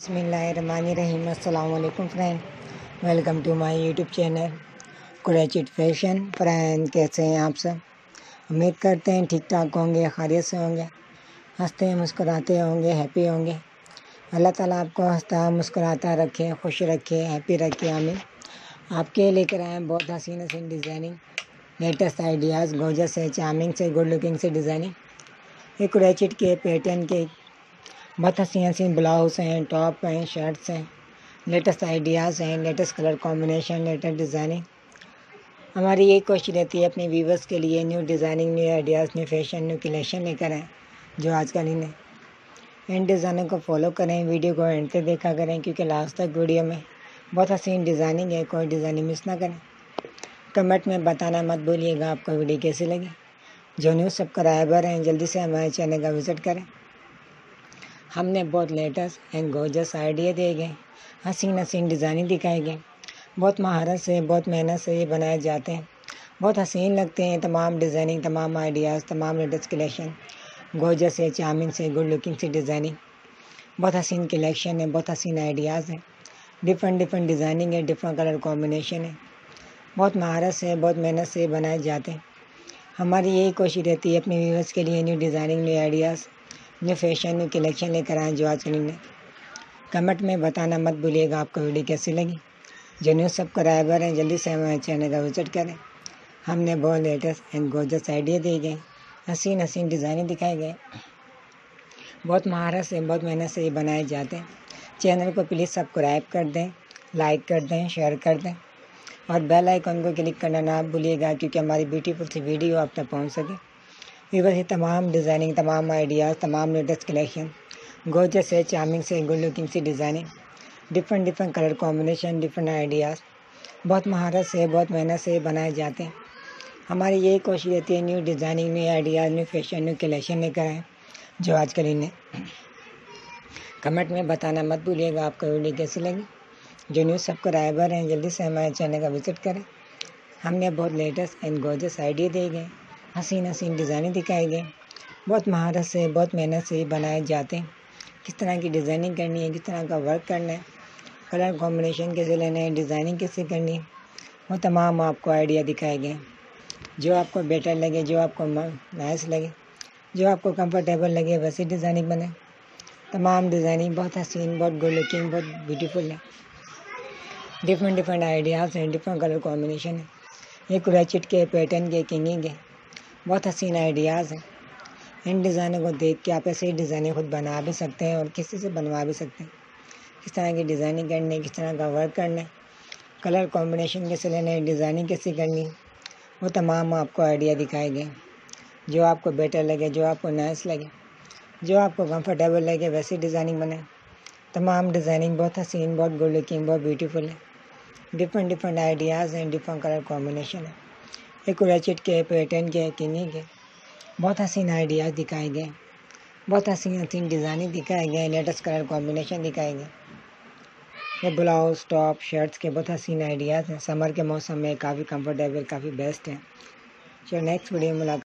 बसमीम friend. Welcome to my YouTube channel कुरैचिट fashion. Friend, कैसे हैं आप सब? उम्मीद करते हैं ठीक ठाक होंगे, खैरियत से होंगे। हँसते, मुस्कुराते होंगे, हैप्पी होंगे। अल्लाह ताला आपको हंसता, मुस्कुराता रखे, खुश रखे, हैप्पी रखे, आमीन। आपके लेकर आए बहुत हसीन हसीन डिज़ाइनिंग। लेटेस्ट आइडियाज़ गोजस से चार्मिंग से गुड लुकिंग से डिज़ाइनिंग। ये कुरैचिट के, पैटर्न के बहुत हसी हसी ब्लाउज हैं, टॉप हैं, शर्ट्स हैं, लेटेस्ट आइडियाज़ हैं, latest colour combination, latest designing. हमारी यही कोशिश रहती है अपने व्यूवर्स के लिए new designing, new ideas, new fashion, new collection लेकर आएँ, जो आजकल इन्हें। इन डिज़ाइनों को फॉलो करें, वीडियो को एंड तक देखा करें, क्योंकि लास्ट तक वीडियो में बहुत हसीन डिज़ाइनिंग है, कोई डिज़ाइनिंग मिस ना करें। कमेंट में बताना मत भूलिएगा, आपको वीडियो कैसी लगी। जो न्यूज़ सब्सक्राइबर हैं, जल्दी से हमारे चैनल का विज़िट करें। हमने बहुत लेटेस्ट एंड गोजस आइडिया दिए गए। हसीन हसीन डिज़ाइनिंग दिखाए गए बहुत महारत से, बहुत मेहनत से ये बनाए जाते हैं। बहुत हसीन लगते हैं तमाम डिज़ाइनिंग तमाम आइडियाज़ तमाम लेटेस्ट कलेक्शन गोजस से चामिन से गुड लुकिंग से डिज़ाइनिंग बहुत हसीन कलेक्शन है, बहुत हसीन आइडियाज़ हैं। डिफरेंट डिफरेंट डिज़ाइनिंग है डिफरेंट कलर कॉम्बिनेशन है। बहुत महारत से, बहुत मेहनत से बनाए जाते हैं। हमारी यही कोशिश रहती है अपने व्यूवर्स के लिए new designing new ideas new fashion new collection लेकर आए जो आज ने कमेंट में बताना मत भूलिएगा, आपको वीडियो कैसी लगी? जो न्यू सब्सक्राइबर हैं जल्दी से हमारे चैनल का विज़िट करें। हमने बहुत लेटेस्ट एंड गोजस आइडिया दिए गए, हसीन हसीन डिज़ाइनिंग दिखाए गए बहुत महारत से, बहुत मेहनत से ये बनाए जाते हैं। चैनल को प्लीज़ सब्सक्राइब कर दें, लाइक कर दें, शेयर कर दें। और बेल आइकन को क्लिक करना ना भूलिएगा, क्योंकि हमारी ब्यूटीफुल सी वीडियो आप तक पहुँच सके। वीवर से तमाम डिज़ाइनिंग तमाम आइडियाज़ तमाम लेटेस्ट कलेक्शन गोजस से चार्मिंग से गुड लुकिंग से designing different different colour combination different ideas बहुत महारत से बहुत मेहनत से बनाए जाते हैं। हमारी यही कोशिश रहती है new designing new ideas new fashion new collection लेकर आएँ, जो आजकल इन्हें। कमेंट में बताना मत भूलिएगा, आपको वीडियो कैसी लगी? जो न्यूज़ सब्सक्राइबर हैं, जल्दी से हमारे चैनल का विज़िट करें। हमने बहुत लेटेस्ट एंड गोजस आइडिया दिए। गए हसीन हसीन डिज़ाइनिंग दिखाई गई। बहुत महारत से, बहुत मेहनत से बनाए जाते हैं। किस तरह की डिज़ाइनिंग करनी है, किस तरह का वर्क करना है, कलर कॉम्बिनेशन कैसे लेना है, डिज़ाइनिंग कैसे करनी है, वो तमाम आपको आइडिया दिखाए गए जो आपको बेटर लगे, जो आपको नाइस लगे, जो आपको कंफर्टेबल लगे, वैसे डिज़ाइनिंग बने। तमाम डिज़ाइनिंग बहुत हसीन, बहुत गुड लुकिंग बहुत ब्यूटीफुल है। डिफरेंट डिफरेंट आइडियाज़ हैं डिफरेंट कलर कॉम्बिनेशन है। ये कुराचिट के पैटर्न के किंगिंग है बहुत हसीन आइडियाज़ हैं। इन डिज़ाइनों को देख के आप ऐसे ही डिज़ाइनें खुद बना भी सकते हैं और किसी से बनवा भी सकते हैं। किस तरह की डिज़ाइनिंग करनी है, किस तरह का वर्क करना है। कलर कॉम्बिनेशन कैसे लेना है डिज़ाइनिंग कैसे करनी वो तमाम आपको आइडिया दिखाए गए जो आपको बेटर लगे, जो आपको नाइस लगे, जो आपको कंफर्टेबल लगे, वैसी डिज़ाइनिंग बने तमाम डिज़ाइनिंग बहुत हसीन, बहुत गुड लुकिंग बहुत ब्यूटीफुल है। डिफरेंट डिफरेंट आइडियाज़ हैं डिफरेंट कलर कॉम्बिनेशन है। एक रचिट के पैटर्न के किन्नी के। बहुत हसीन आइडियाज़ दिखाए गए। बहुत हसीन हसीन डिज़ाइनिंग दिखाए गए लेटेस्ट कलर कॉम्बिनेशन दिखाए गए। ये ब्लाउज टॉप शर्ट्स के बहुत हसीन आइडियाज़ हैं। समर के मौसम में काफ़ी कंफर्टेबल काफ़ी बेस्ट हैं। चलो नेक्स्ट वीडियो में